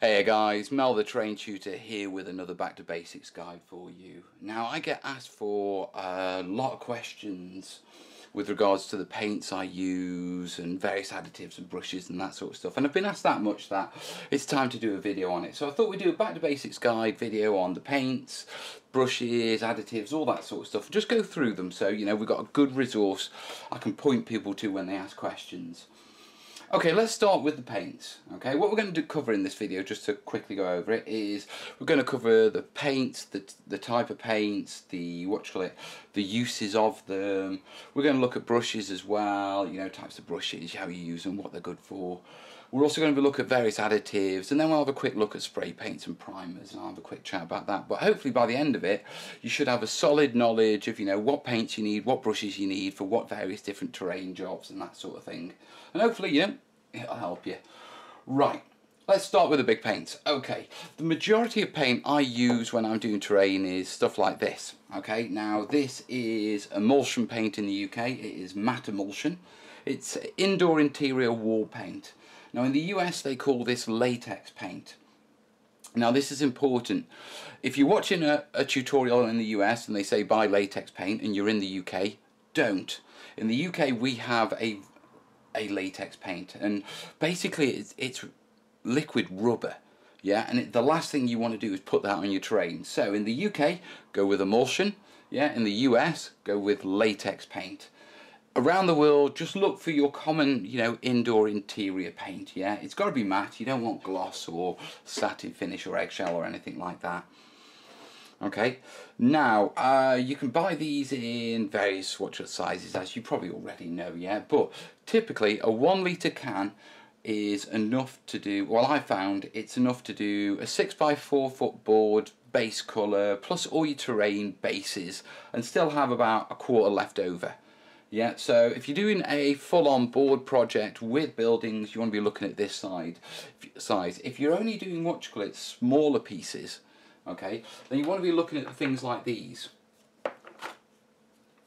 Hey guys, Mel the Terrain Tutor here with another Back to Basics guide for you. Now I get asked for a lot of questions with regards to the paints I use and various additives and brushes and that sort of stuff and I've been asked that much that it's time to do a video on it. So I thought we'd do a Back to Basics guide video on the paints, brushes, additives, all that sort of stuff. Just go through them so you know we've got a good resource I can point people to when they ask questions. Okay, let's start with the paints. Okay, what we're going to do, cover in this video, just to quickly go over it, is we're going to cover the paints, the, the type of paints, the what call it, the uses of them. We're going to look at brushes as well, you know, types of brushes, how you use them, what they're good for. We're also going to look at various additives, and then we'll have a quick look at spray paints and primers, and I'll have a quick chat about that. But hopefully by the end of it, you should have a solid knowledge of, you know, what paints you need, what brushes you need for what various different terrain jobs and that sort of thing. And hopefully, you know, it'll help you. Right, let's start with the big paints. Okay, the majority of paint I use when I'm doing terrain is stuff like this. Okay, now this is emulsion paint in the UK. It is matte emulsion. It's indoor interior wall paint. Now in the US they call this latex paint. Now this is important. If you're watching a, a, tutorial in the US and they say buy latex paint and you're in the UK, don't. In the UK we have a a latex paint. And basically it's, it's liquid rubber yeah? And it, the last thing you want to do is put that on your terrain. So in the UK go with emulsion yeah? In the US go with latex paint. Around the world just look for your common you know indoor interior paint yeah? It's got to be matte. You don't want gloss or satin finish or eggshell or anything like that okay. Now uh, you can buy these in various swatch sizes as you probably already know yeah? But typically a one litre can is enough to do well I found it's enough to do a 6 by 4 foot board base colour plus all your terrain bases and still have about a quarter left over. Yeah so if you're doing a full-on board project with buildings you want to be looking at this side size. If you're only doing what you call it smaller pieces okay? Then you want to be looking at things like these.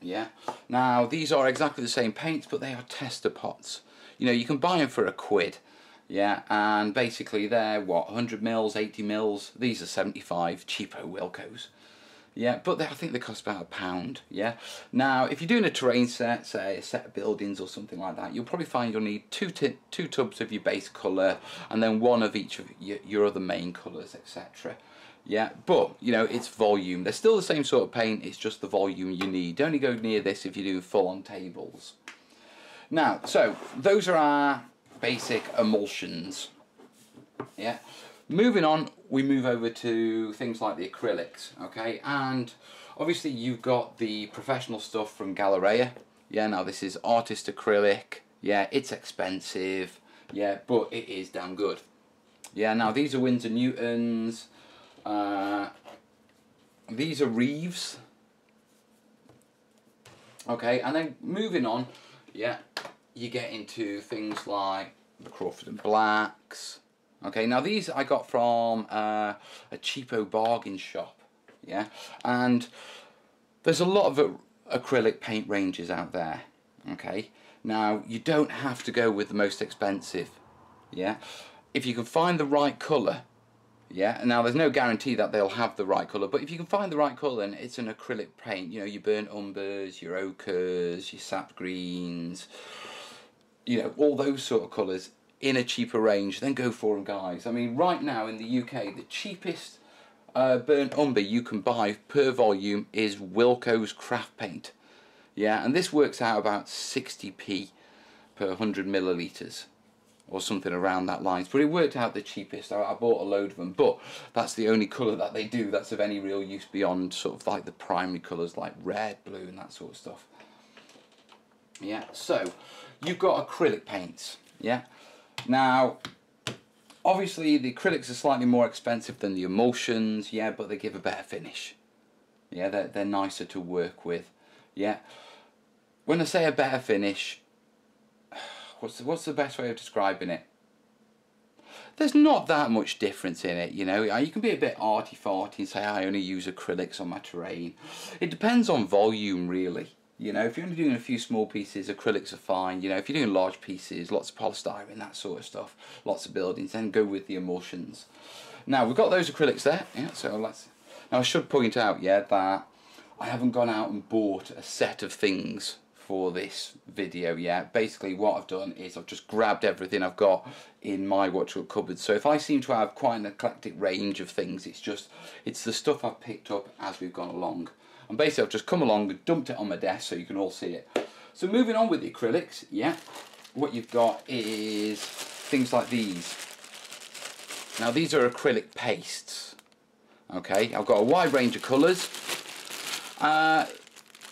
Yeah? Now these are exactly the same paints but they are tester pots. You know you can buy them for a quid. Yeah? And basically they're what 100 mils 80 mils? These are 75 cheapo Wilkos. yeah? But they, I think they cost about a pound. Yeah? Now if you're doing a terrain set say a set of buildings or something like that you'll probably find you'll need two two tubs of your base colour and then one of each of your, your other main colours etc yeah but you know it's volume. They're still the same sort of paint it's just the volume you need. Only go near this if you do full on tables. Now so those are our basic emulsions. Yeah. Moving on we move over to things like the acrylics okay? And obviously you've got the professional stuff from Galeria. Yeah now this is artist acrylic. Yeah it's expensive. Yeah but it is damn good. Yeah now these are Winsor Newtons uh, these are Reeves. Okay, and then moving on, yeah, you get into things like the Crawford and Blacks. Okay, now these I got from uh, a cheapo bargain shop. Yeah, and there's a lot of acrylic paint ranges out there. Okay, now you don't have to go with the most expensive. Yeah, if you can find the right colour yeah, and now there's no guarantee that they'll have the right colour, but if you can find the right colour, then it's an acrylic paint. You know, your burnt umbers, your ochres, your sap greens, you know, all those sort of colours in a cheaper range, then go for them, guys. I mean, right now in the UK, the cheapest uh, burnt umber you can buy per volume is Wilko's Craft Paint. Yeah, and this works out about 60p per 100 millilitres or something around that lines. But it worked out the cheapest. I, I, bought a load of them, but that's the only colour that they do that's of any real use beyond sort of like the primary colours like red, blue and that sort of stuff. Yeah, so you've got acrylic paints, yeah? Now, obviously the acrylics are slightly more expensive than the emulsions, yeah, but they give a better finish. Yeah, they're, they're nicer to work with, yeah? When I say a better finish, what's the, what's the best way of describing it? There's not that much difference in it, you know. Uh, you can be a bit arty-farty and say I only use acrylics on my terrain. It depends on volume, really. You know, if you're only doing a few small pieces, acrylics are fine. You know, if you're doing large pieces, lots of polystyrene, that sort of stuff, lots of buildings, then go with the emulsions. Now, we've got those acrylics there, yeah, so let's... Now, I should point out, yeah, that I haven't gone out and bought a set of things for this video yet. Basically, what I've done is I've just grabbed everything I've got in my watch cupboard. So if I seem to have quite an eclectic range of things, it's just, it's the stuff I've picked up as we've gone along. And basically I've just come along and dumped it on my desk so you can all see it. So moving on with the acrylics, yeah, what you've got is things like these. Now these are acrylic pastes. Okay, I've got a wide range of colours. Uh,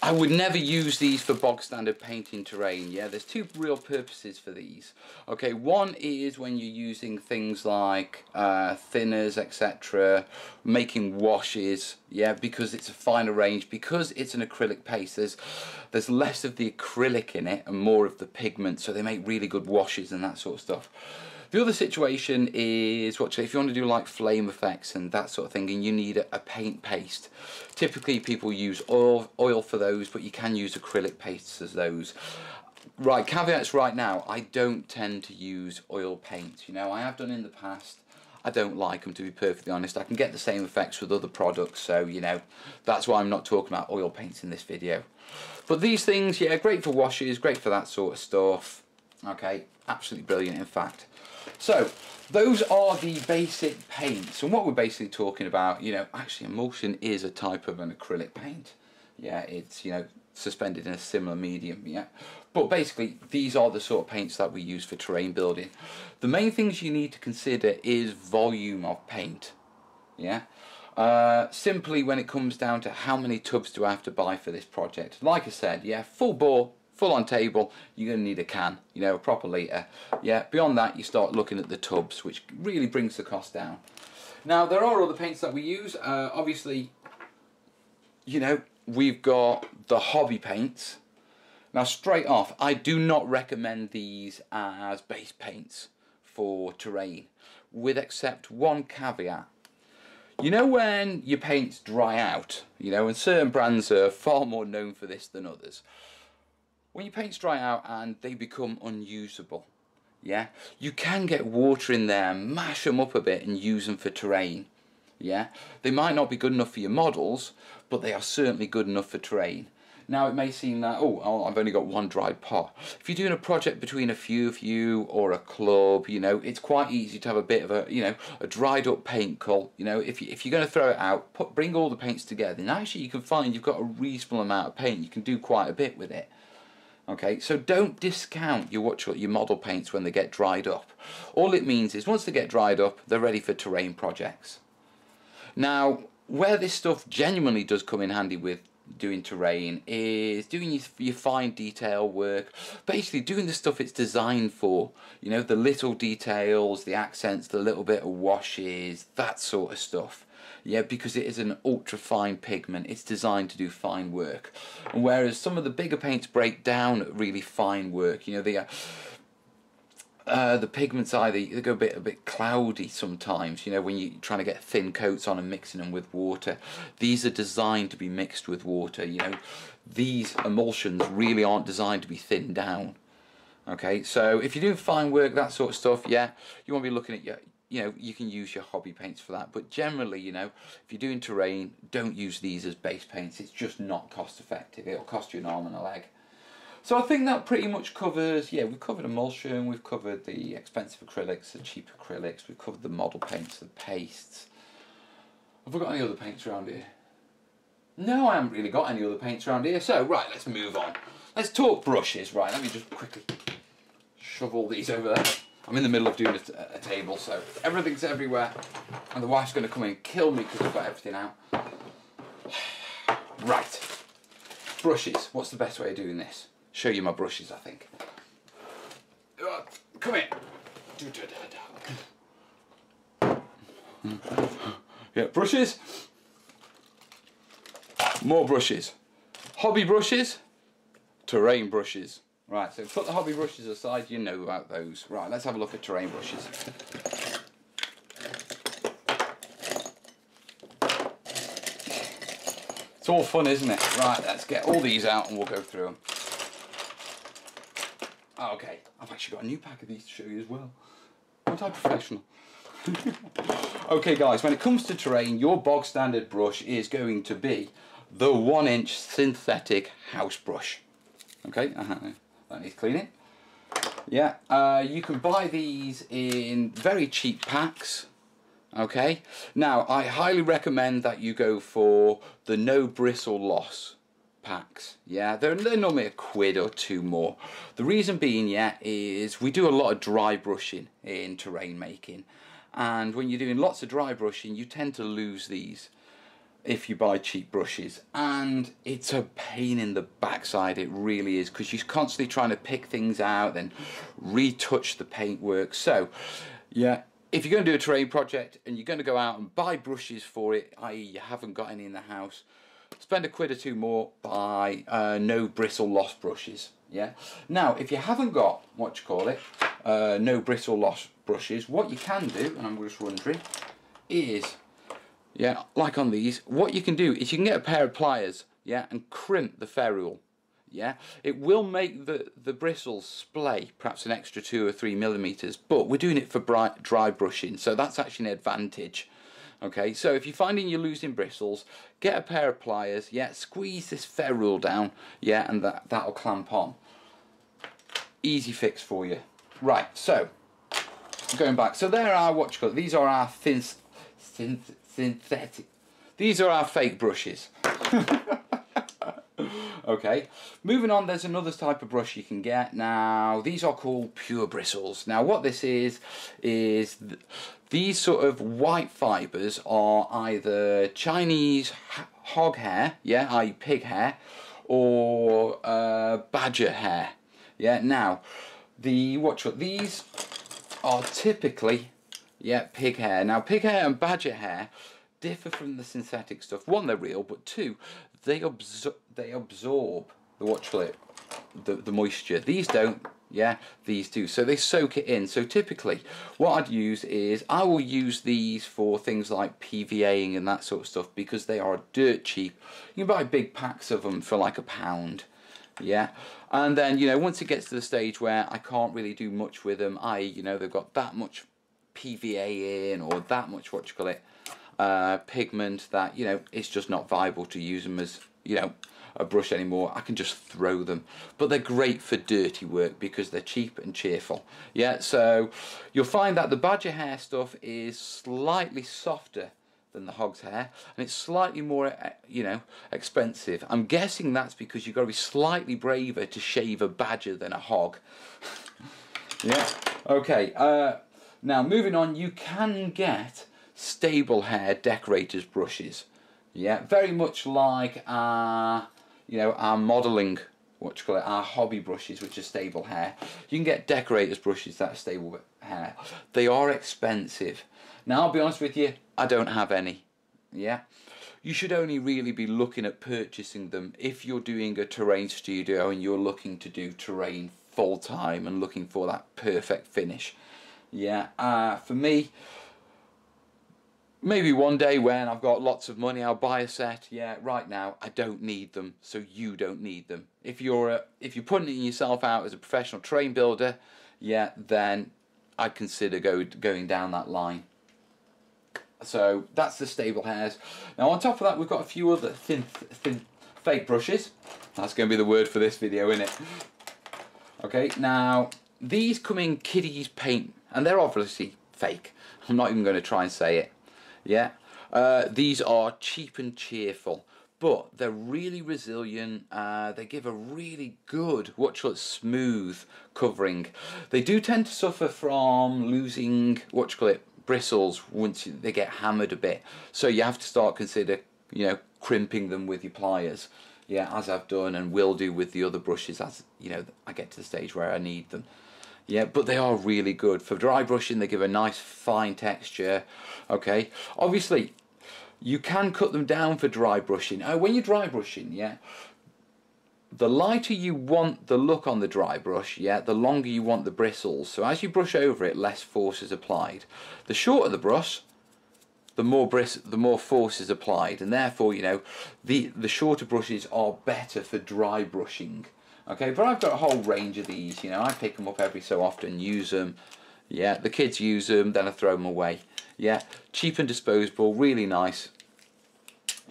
I would never use these for bog standard painting terrain. Yeah, there's two real purposes for these. Okay, one is when you're using things like uh, thinners, etc., making washes. Yeah, because it's a finer range, because it's an acrylic paste. There's there's less of the acrylic in it and more of the pigment, so they make really good washes and that sort of stuff. The other situation is, what if you want to do like flame effects and that sort of thing and you need a, a, paint paste. Typically people use oil, oil for those, but you can use acrylic pastes as those. Right, caveats right now, I don't tend to use oil paints. You know, I have done in the past. I don't like them to be perfectly honest. I can get the same effects with other products, so you know, that's why I'm not talking about oil paints in this video. But these things, yeah, great for washes, great for that sort of stuff. Okay, absolutely brilliant in fact. So those are the basic paints. And what we're basically talking about you know actually emulsion is a type of an acrylic paint. Yeah it's you know suspended in a similar medium yeah. But basically these are the sort of paints that we use for terrain building. The main things you need to consider is volume of paint yeah. Uh, simply when it comes down to how many tubs do I have to buy for this project. Like I said yeah full bore full on table, you're going to need a can, you know, a proper litre. Yeah, beyond that, you start looking at the tubs, which really brings the cost down. Now, there are other paints that we use. Uh, obviously, you know, we've got the hobby paints. Now, straight off, I do not recommend these as base paints for terrain, with except one caveat. You know when your paints dry out, you know, and certain brands are far more known for this than others when your paints dry out and they become unusable, yeah, you can get water in there, mash them up a bit and use them for terrain. Yeah, they might not be good enough for your models, but they are certainly good enough for terrain. Now it may seem that, oh, oh, I've only got one dried pot. If you're doing a project between a few of you or a club, you know, it's quite easy to have a bit of a, you know, a dried up paint cull. You know, if, you, if you're going to throw it out, put, bring all the paints together. And actually you can find you've got a reasonable amount of paint. You can do quite a bit with it. Okay, so don't discount your watch your model paints when they get dried up. All it means is once they get dried up, they're ready for terrain projects. Now, where this stuff genuinely does come in handy with doing terrain is doing your, your fine detail work, basically doing the stuff it's designed for. You know, the little details, the accents, the little bit of washes, that sort of stuff yeah, because it is an ultra fine pigment. It's designed to do fine work. And whereas some of the bigger paints break down at really fine work, you know, they are. Uh, the pigments either they go a bit a bit cloudy sometimes you know when you're trying to get thin coats on and mixing them with water these are designed to be mixed with water you know these emulsions really aren't designed to be thinned down okay so if you're doing fine work that sort of stuff yeah you want to be looking at your you know, you can use your hobby paints for that. But generally, you know, if you're doing terrain, don't use these as base paints. It's just not cost effective. It'll cost you an arm and a leg. So I think that pretty much covers, yeah, we've covered emulsion, we've covered the expensive acrylics, the cheap acrylics, we've covered the model paints, the pastes. Have I got any other paints around here? No, I haven't really got any other paints around here. So, right, let's move on. Let's talk brushes. Right, let me just quickly shove all these over there. I'm in the middle of doing a, a table, so everything's everywhere. And the wife's going to come in and kill me because I've got everything out. Right. Brushes. What's the best way of doing this? Show you my brushes, I think. Uh, come in. Yeah, brushes. More brushes. Hobby brushes. Terrain brushes. Right, so put the hobby brushes aside, you know about those. Right, let's have a look at terrain brushes. It's all fun, isn't it? Right, let's get all these out and we'll go through them. Oh, okay, I've actually got a new pack of these to show you as well. Aren't I professional? okay guys, when it comes to terrain, your bog standard brush is going to be the one inch synthetic house brush. Okay, uh -huh. That needs cleaning. Yeah, uh, you can buy these in very cheap packs. Okay, now I highly recommend that you go for the no bristle loss packs. Yeah, they're, they're normally a quid or two more. The reason being, yeah, is we do a lot of dry brushing in terrain making. And when you're doing lots of dry brushing, you tend to lose these if you buy cheap brushes and it's a pain in the backside it really is because you're constantly trying to pick things out then retouch the paintwork so yeah if you're going to do a terrain project and you're going to go out and buy brushes for it i.e. you haven't got any in the house spend a quid or two more buy uh, no bristle loss brushes yeah now if you haven't got what you call it uh, no bristle loss brushes what you can do and i'm just wondering is yeah, like on these, what you can do is you can get a pair of pliers, yeah, and crimp the ferrule, yeah. It will make the, the bristles splay, perhaps an extra two or three millimeters, but we're doing it for bright, dry brushing, so that's actually an advantage. Okay, so if you're finding you're losing bristles, get a pair of pliers, yeah, squeeze this ferrule down, yeah, and that, that'll clamp on. Easy fix for you. Right, so, going back, so there are, you call these are our thin, thin, synthetic. These are our fake brushes. okay, moving on, there's another type of brush you can get. Now, these are called pure bristles. Now, what this is, is th these sort of white fibres are either Chinese hog hair, yeah, i.e. pig hair, or uh, badger hair. Yeah, now, the watch what these are typically yeah, pig hair. Now, pig hair and badger hair differ from the synthetic stuff. One, they're real, but two, they absorb they absorb the watch it, the the moisture. These don't. Yeah, these do. So they soak it in. So typically, what I'd use is I will use these for things like PVAing and that sort of stuff because they are dirt cheap. You can buy big packs of them for like a pound. Yeah, and then you know once it gets to the stage where I can't really do much with them, I you know they've got that much PVA in or that much what you call it uh, pigment that you know it's just not viable to use them as you know a brush anymore. I can just throw them. But they're great for dirty work because they're cheap and cheerful. Yeah so you'll find that the badger hair stuff is slightly softer than the hog's hair and it's slightly more uh, you know expensive. I'm guessing that's because you've got to be slightly braver to shave a badger than a hog. Yeah okay uh, now moving on, you can get sable hair decorators brushes. Yeah, very much like our, you know, our modelling, what you call it, our hobby brushes, which are sable hair. You can get decorators brushes that are sable hair. They are expensive. Now, I'll be honest with you, I don't have any. Yeah. You should only really be looking at purchasing them if you're doing a terrain studio and you're looking to do terrain full time and looking for that perfect finish. Yeah, uh, for me, maybe one day when I've got lots of money, I'll buy a set. Yeah, right now I don't need them, so you don't need them. If you're a, if you're putting yourself out as a professional terrain builder, yeah, then I'd consider go going down that line. So that's the sable hairs. Now on top of that, we've got a few other thin, thin fake brushes. That's going to be the word for this video, isn't it? Okay, now these come in kiddies paint and they're obviously fake. I'm not even going to try and say it. Yeah, uh, these are cheap and cheerful, but they're really resilient. Uh, they give a really good, call it, smooth covering. They do tend to suffer from losing, what you bristles once they get hammered a bit. So you have to start consider, you know, crimping them with your pliers. Yeah, as I've done and will do with the other brushes as, you know, I get to the stage where I need them. Yeah, but they are really good. For dry brushing, they give a nice fine texture. Okay, obviously, you can cut them down for dry brushing. Oh, when you're dry brushing, yeah, the lighter you want the look on the dry brush, yeah, the longer you want the bristles. So as you brush over it, less force is applied. The shorter the brush, the more bris the more force is applied, and therefore, you know, the the shorter brushes are better for dry brushing. Okay, but I've got a whole range of these. You know, I pick them up every so often, use them. Yeah, the kids use them, then I throw them away. Yeah, cheap and disposable, really nice.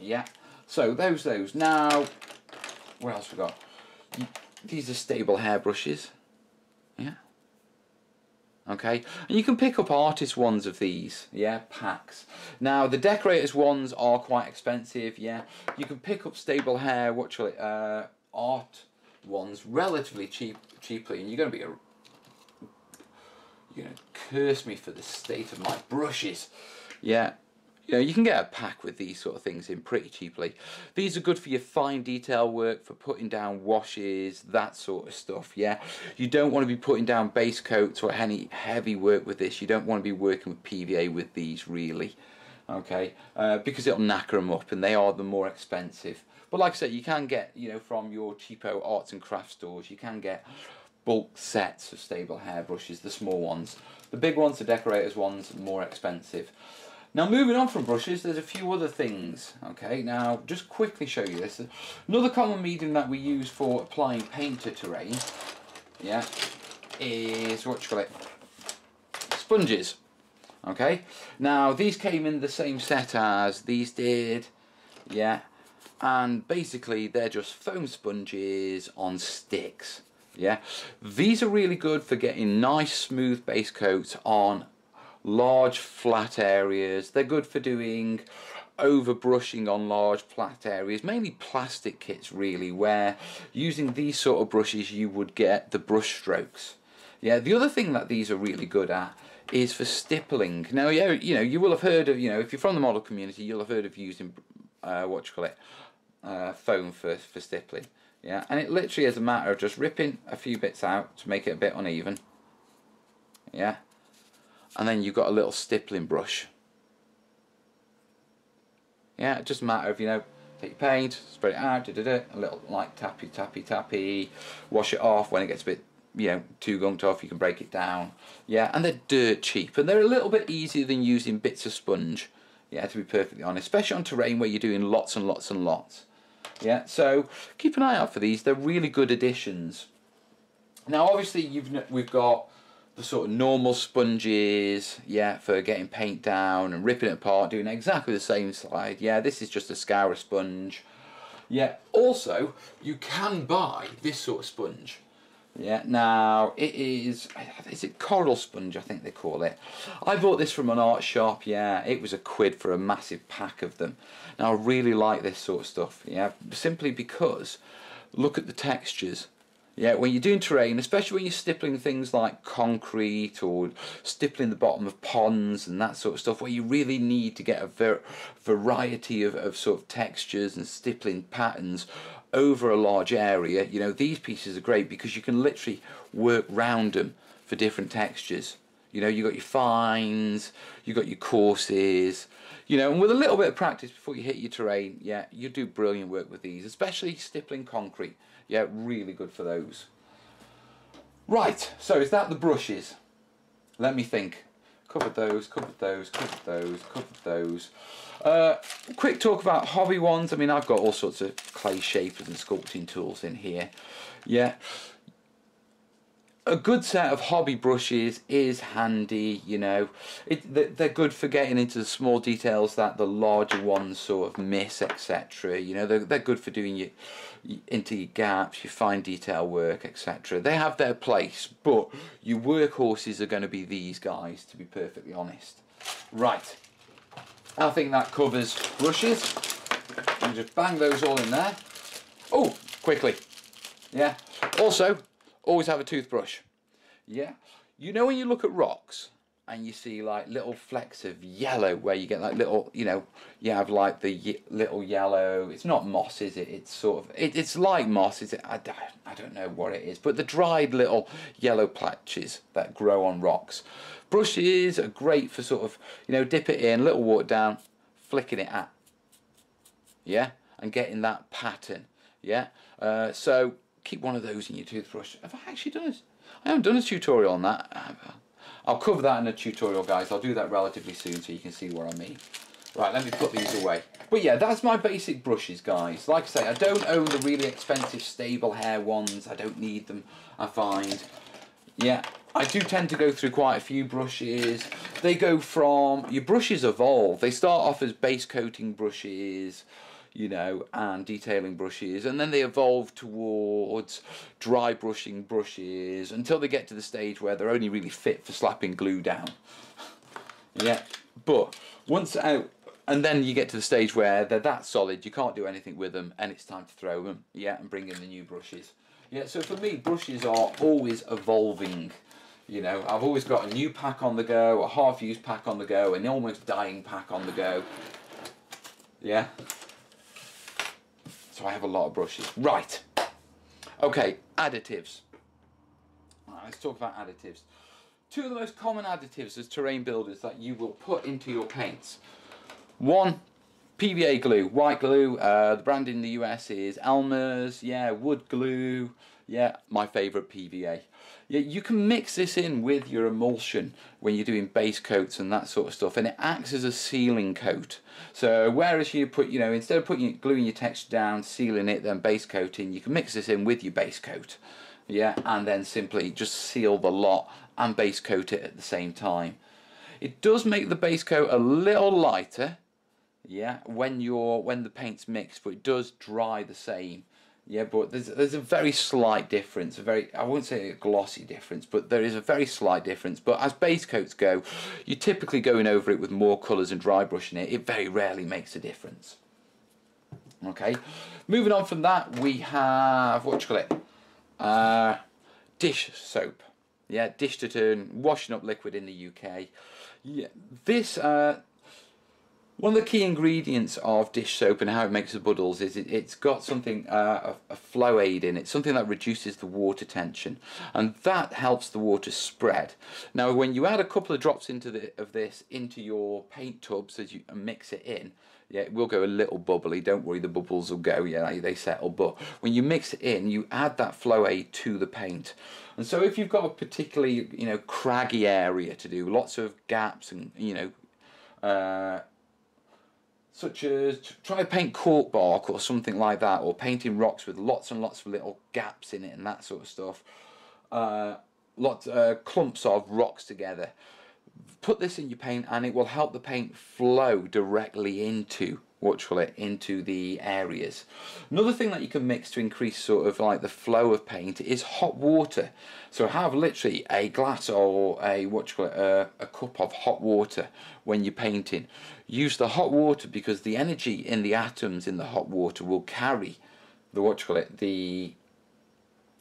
Yeah, so those those. Now, what else we got? These are sable hairbrushes. Yeah. Okay, and you can pick up artist ones of these, yeah, packs. Now the decorators ones are quite expensive, yeah. You can pick up sable hair, what shall it, uh, art ones relatively cheap, cheaply, and you're going to be a, you're going to curse me for the state of my brushes, yeah you know, you can get a pack with these sort of things in pretty cheaply. These are good for your fine detail work, for putting down washes, that sort of stuff, yeah? You don't want to be putting down base coats or any heavy work with this. You don't want to be working with PVA with these, really, okay? Uh, because it'll knacker them up, and they are the more expensive. But like I said, you can get, you know, from your cheapo arts and craft stores, you can get bulk sets of sable hairbrushes, the small ones. The big ones, the decorators ones, more expensive. Now moving on from brushes, there's a few other things. Okay, now just quickly show you this. Another common medium that we use for applying paint to terrain, yeah, is what you call it, sponges. Okay, now these came in the same set as these did, yeah, and basically they're just foam sponges on sticks. Yeah, these are really good for getting nice smooth base coats on large flat areas. They're good for doing over brushing on large flat areas, mainly plastic kits really, where using these sort of brushes you would get the brush strokes. Yeah, the other thing that these are really good at is for stippling. Now, yeah, you know, you will have heard of, you know, if you're from the model community, you'll have heard of using, uh, what you call it, uh, foam for, for stippling. Yeah, and it literally is a matter of just ripping a few bits out to make it a bit uneven. Yeah, and then you've got a little stippling brush. Yeah, it just matter of, you know, take your paint, spread it out, da -da -da, a little like tappy, tappy, tappy, wash it off when it gets a bit, you know, too gunked off, you can break it down. Yeah, and they're dirt cheap, and they're a little bit easier than using bits of sponge, yeah, to be perfectly honest, especially on terrain where you're doing lots and lots and lots. Yeah, so keep an eye out for these, they're really good additions. Now obviously you've we've got the sort of normal sponges, yeah, for getting paint down and ripping it apart, doing exactly the same slide. Yeah, this is just a scourer sponge. Yeah, also, you can buy this sort of sponge. Yeah, now it is, is it coral sponge I think they call it. I bought this from an art shop, yeah, it was a quid for a massive pack of them. Now I really like this sort of stuff, yeah, simply because look at the textures yeah, when you're doing terrain, especially when you're stippling things like concrete or stippling the bottom of ponds and that sort of stuff, where you really need to get a variety of, of sort of textures and stippling patterns over a large area, you know, these pieces are great because you can literally work round them for different textures. You know, you got your fines, you got your courses, you know, and with a little bit of practice before you hit your terrain, yeah, you do brilliant work with these, especially stippling concrete. Yeah, really good for those. Right, so is that the brushes? Let me think. Covered those, covered those, covered those, covered those. Uh, quick talk about hobby ones. I mean, I've got all sorts of clay shapers and sculpting tools in here. Yeah, a good set of hobby brushes is handy, you know. It, they're good for getting into the small details that the larger ones sort of miss, etc. You know, they're, they're good for doing your, into your gaps, your fine detail work, etc. They have their place, but your workhorses are going to be these guys, to be perfectly honest. Right, I think that covers brushes. You just bang those all in there. Oh, quickly. Yeah. Also, always have a toothbrush. Yeah. You know when you look at rocks and you see like little flecks of yellow where you get like little, you know, you have like the little yellow, it's not moss, is it? It's sort of, it, it's like moss, is it? I, I don't know what it is, but the dried little yellow patches that grow on rocks. Brushes are great for sort of, you know, dip it in, little water down, flicking it at. Yeah? And getting that pattern. Yeah? Uh, so keep one of those in your toothbrush. Have I actually done this? I haven't done a tutorial on that. I'll cover that in a tutorial, guys. I'll do that relatively soon so you can see what I mean. Right, let me put these away. But yeah, that's my basic brushes, guys. Like I say, I don't own the really expensive sable hair ones. I don't need them, I find. Yeah, I do tend to go through quite a few brushes. They go from, your brushes evolve. They start off as base coating brushes, you know, and detailing brushes, and then they evolve towards dry brushing brushes until they get to the stage where they're only really fit for slapping glue down. Yeah, but once out, and then you get to the stage where they're that solid, you can't do anything with them, and it's time to throw them, yeah, and bring in the new brushes. Yeah, so for me, brushes are always evolving. You know, I've always got a new pack on the go, a half-used pack on the go, an almost dying pack on the go. Yeah. So I have a lot of brushes. Right. Okay, additives. Right, let's talk about additives. Two of the most common additives as terrain builders that you will put into your paints. One, PVA glue, white glue. Uh, the brand in the US is Elmer's. Yeah, wood glue. Yeah, my favourite PVA. Yeah, you can mix this in with your emulsion when you're doing base coats and that sort of stuff, and it acts as a sealing coat. So whereas you put, you know, instead of putting gluing your texture down, sealing it, then base coating, you can mix this in with your base coat. Yeah, and then simply just seal the lot and base coat it at the same time. It does make the base coat a little lighter, yeah, when you're when the paint's mixed, but it does dry the same. Yeah, but there's there's a very slight difference, a very I won't say a glossy difference, but there is a very slight difference. But as base coats go, you're typically going over it with more colours and dry brushing it. It very rarely makes a difference. Okay, moving on from that, we have what you call it, uh, dish soap. Yeah, dish detergent, washing up liquid in the UK. Yeah, this uh, one of the key ingredients of dish soap and how it makes the puddles is it, has got something, uh, a, a flow aid in it, something that reduces the water tension, and that helps the water spread. Now, when you add a couple of drops into the, of this into your paint tubs as you mix it in, yeah, it will go a little bubbly. Don't worry, the bubbles will go. Yeah, they settle. But when you mix it in, you add that flow aid to the paint. And so, if you've got a particularly, you know, craggy area to do, lots of gaps and you know. Uh, such as try to paint cork bark or something like that, or painting rocks with lots and lots of little gaps in it and that sort of stuff. Uh, lots uh, clumps of rocks together. Put this in your paint, and it will help the paint flow directly into you it into the areas. Another thing that you can mix to increase sort of like the flow of paint is hot water. So have literally a glass or a call it uh, a, cup of hot water when you're painting. Use the hot water because the energy in the atoms in the hot water will carry the call it the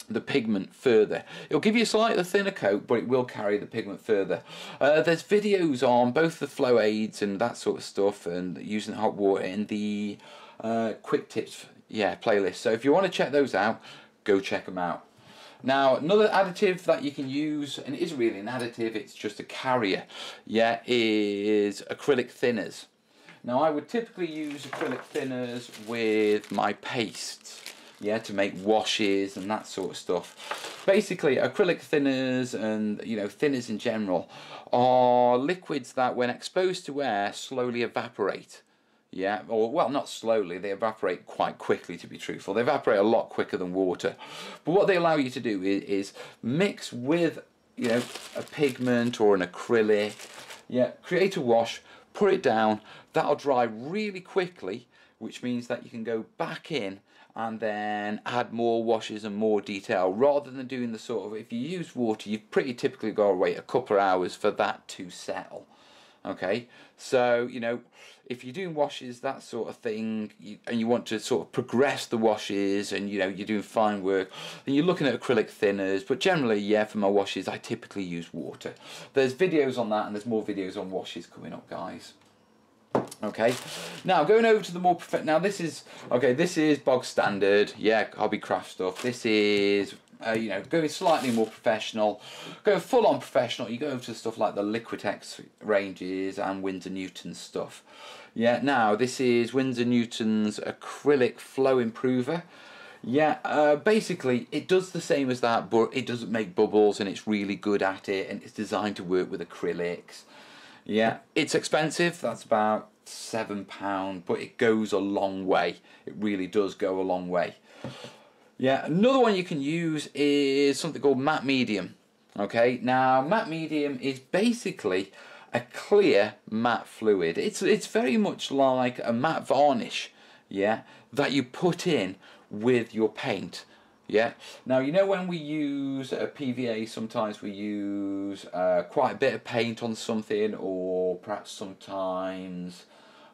the pigment further. It'll give you a slightly thinner coat, but it will carry the pigment further. Uh, there's videos on both the flow aids and that sort of stuff, and using hot water in the uh, quick tips, yeah, playlist. So if you want to check those out, go check them out. Now, another additive that you can use, and it isn't really an additive, it's just a carrier, yeah, is acrylic thinners. Now, I would typically use acrylic thinners with my pastes yeah, to make washes and that sort of stuff. Basically, acrylic thinners and you know thinners in general are liquids that, when exposed to air, slowly evaporate. Yeah, or well, not slowly, they evaporate quite quickly to be truthful. They evaporate a lot quicker than water. But what they allow you to do is, is mix with, you know, a pigment or an acrylic, yeah, create a wash, put it down, that'll dry really quickly, which means that you can go back in and then add more washes and more detail. Rather than doing the sort of if you use water you've pretty typically got to wait a couple of hours for that to settle okay? So you know if you're doing washes that sort of thing you, and you want to sort of progress the washes and you know you're doing fine work then you're looking at acrylic thinners but generally yeah for my washes I typically use water. There's videos on that and there's more videos on washes coming up guys Okay, now going over to the more prof. Now this is okay. This is bog standard, yeah, Hobbycraft stuff. This is uh, you know going slightly more professional, going full on professional. You go over to stuff like the Liquitex ranges and Winsor Newton stuff. Yeah, now this is Winsor Newton's acrylic flow improver. Yeah, uh, basically it does the same as that, but it doesn't make bubbles and it's really good at it and it's designed to work with acrylics. Yeah, it's expensive. That's about seven pound, but it goes a long way. It really does go a long way. Yeah, another one you can use is something called matte medium. Okay, now matte medium is basically a clear matte fluid. It's it's very much like a matte varnish, yeah, that you put in with your paint. Yeah. Now you know when we use a PVA, sometimes we use uh, quite a bit of paint on something, or perhaps sometimes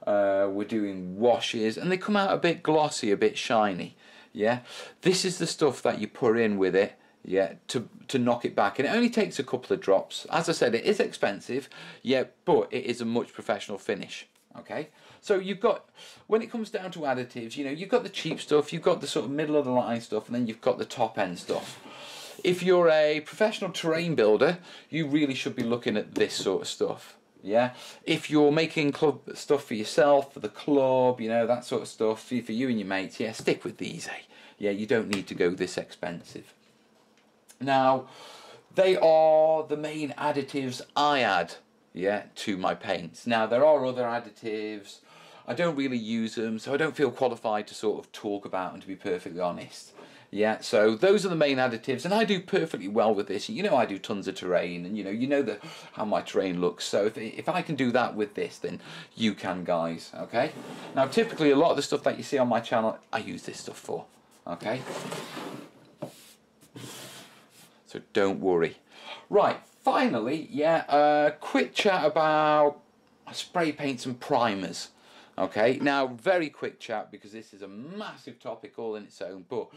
uh, we're doing washes, and they come out a bit glossy, a bit shiny. Yeah. This is the stuff that you put in with it. Yeah, to to knock it back, and it only takes a couple of drops. As I said, it is expensive, yeah, but it is a much professional finish. Okay, so you've got, when it comes down to additives, you know, you've got the cheap stuff, you've got the sort of middle of the line stuff, and then you've got the top end stuff. If you're a professional terrain builder, you really should be looking at this sort of stuff. Yeah, if you're making club stuff for yourself, for the club, you know, that sort of stuff, for you and your mates, yeah, stick with these, eh? Yeah, you don't need to go this expensive. Now, they are the main additives I add, yeah, to my paints. Now, there are other additives I don't really use them, so I don't feel qualified to sort of talk about them, to be perfectly honest. Yeah, so those are the main additives, and I do perfectly well with this. You know, I do tons of terrain, and you know, you know the how my terrain looks. So if if I can do that with this, then you can, guys. Okay. Now, typically, a lot of the stuff that you see on my channel, I use this stuff for. Okay. So don't worry. Right. Finally, yeah. Uh, quick chat about spray paints and primers. Okay, now very quick chat because this is a massive topic all in its own, but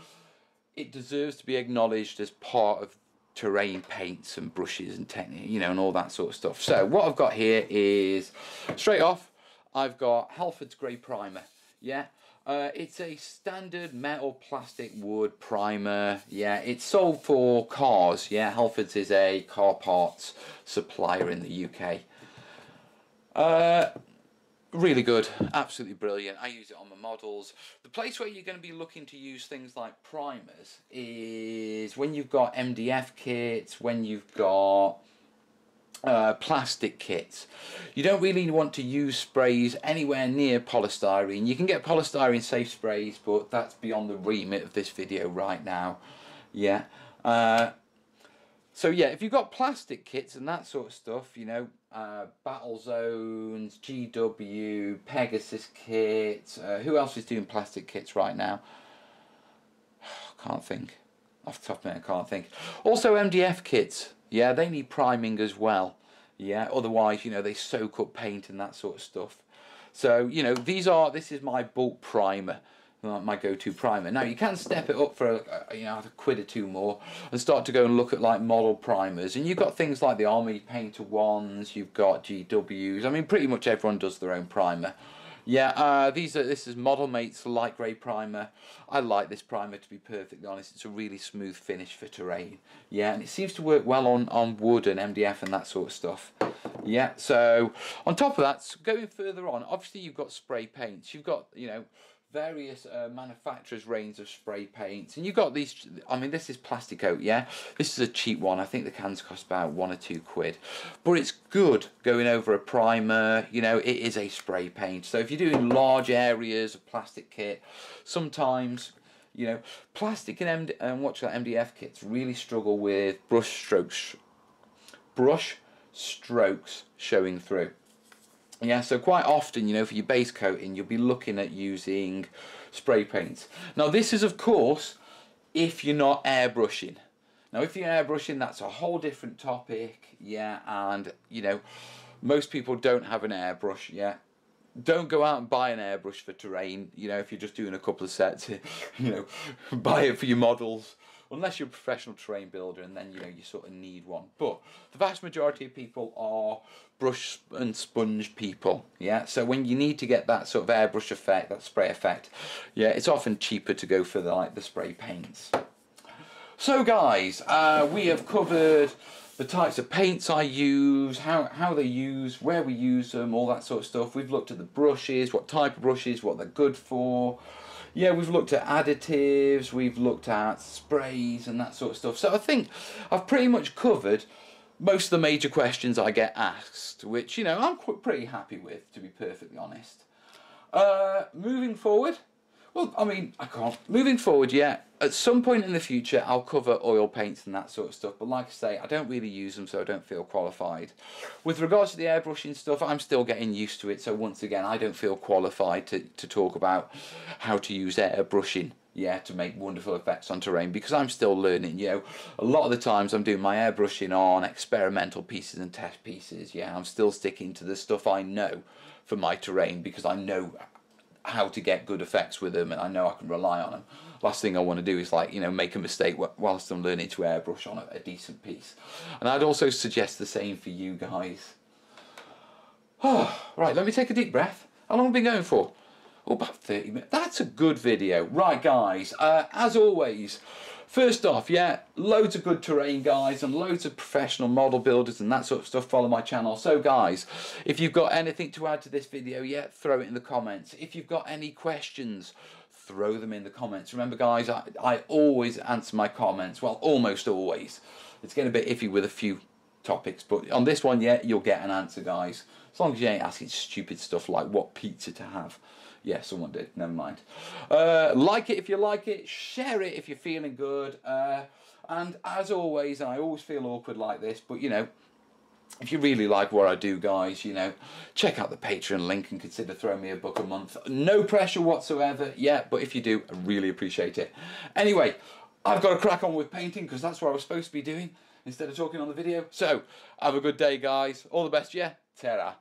it deserves to be acknowledged as part of terrain paints and brushes and technique, you know, and all that sort of stuff. So what I've got here is, straight off, I've got Halford's Grey Primer, yeah. Uh, it's a standard metal, plastic, wood primer. Yeah, it's sold for cars. Yeah, Halfords is a car parts supplier in the UK. Uh, really good absolutely brilliant. I use it on my models. The place where you're going to be looking to use things like primers is when you've got mdf kits when you've got uh, plastic kits. You don't really want to use sprays anywhere near polystyrene. You can get polystyrene safe sprays but that's beyond the remit of this video right now. Yeah uh, so yeah, if you've got plastic kits and that sort of stuff, you know, uh, Battle Zones, GW, Pegasus kits. Uh, who else is doing plastic kits right now? can't think. Off the top of my head, I can't think. Also MDF kits. Yeah, they need priming as well. Yeah, otherwise, you know, they soak up paint and that sort of stuff. So, you know, these are, this is my bulk primer my go-to primer. Now you can step it up for a, you know a quid or two more and start to go and look at like model primers. And you've got things like the Army Painter ones. You've got GWs. I mean, pretty much everyone does their own primer. Yeah, uh, these are this is Model Mates light grey primer. I like this primer to be perfectly honest. It's a really smooth finish for terrain. Yeah, and it seems to work well on on wood and MDF and that sort of stuff. Yeah, so on top of that, going further on, obviously you've got spray paints. You've got you know various uh, manufacturers range of spray paints. And you've got these I mean this is Plasti-kote yeah? This is a cheap one. I think the cans cost about one or two quid. But it's good going over a primer. You know it is a spray paint. So if you're doing large areas of plastic kit sometimes you know plastic and, MD, and watch that MDF kits really struggle with brush strokes brush strokes showing through yeah, so quite often, you know, for your base coating, you'll be looking at using spray paints. Now, this is, of course, if you're not airbrushing. Now, if you're airbrushing, that's a whole different topic, yeah, and, you know, most people don't have an airbrush, yeah. Don't go out and buy an airbrush for terrain, you know, if you're just doing a couple of sets, you know, buy it for your models unless you're a professional terrain builder and then you know you sort of need one. But the vast majority of people are brush and sponge people yeah? So when you need to get that sort of airbrush effect that spray effect yeah it's often cheaper to go for the, like the spray paints. So guys uh, we have covered the types of paints I use, how, how they use, where we use them, all that sort of stuff. We've looked at the brushes, what type of brushes, what they're good for, yeah, we've looked at additives, we've looked at sprays and that sort of stuff. So I think I've pretty much covered most of the major questions I get asked, which, you know, I'm quite pretty happy with, to be perfectly honest. Uh, moving forward, well, I mean, I can't. Moving forward, yeah, at some point in the future, I'll cover oil paints and that sort of stuff. But like I say, I don't really use them, so I don't feel qualified. With regards to the airbrushing stuff, I'm still getting used to it. So once again, I don't feel qualified to, to talk about how to use airbrushing yeah, to make wonderful effects on terrain because I'm still learning, you know. A lot of the times I'm doing my airbrushing on experimental pieces and test pieces, yeah. I'm still sticking to the stuff I know for my terrain because I know how to get good effects with them and I know I can rely on them. Last thing I want to do is like, you know, make a mistake whilst I'm learning to airbrush on a, a decent piece. And I'd also suggest the same for you guys. Oh, right, let me take a deep breath. How long have I been going for? Oh, about 30 minutes. That's a good video. Right, guys, uh, as always, first off, yeah, loads of good terrain guys and loads of professional model builders and that sort of stuff follow my channel. So, guys, if you've got anything to add to this video, yeah, throw it in the comments. If you've got any questions, throw them in the comments. Remember, guys, I, I always answer my comments. Well, almost always. It's getting a bit iffy with a few topics, but on this one, yeah, you'll get an answer, guys. As long as you ain't asking stupid stuff like what pizza to have. Yeah, someone did. Never mind. Uh, like it if you like it. Share it if you're feeling good. Uh, and as always, I always feel awkward like this, but you know, if you really like what I do, guys, you know, check out the Patreon link and consider throwing me a book a month. No pressure whatsoever, yeah, but if you do, I really appreciate it. Anyway, I've got to crack on with painting because that's what I was supposed to be doing instead of talking on the video. So, have a good day, guys. All the best, yeah? ta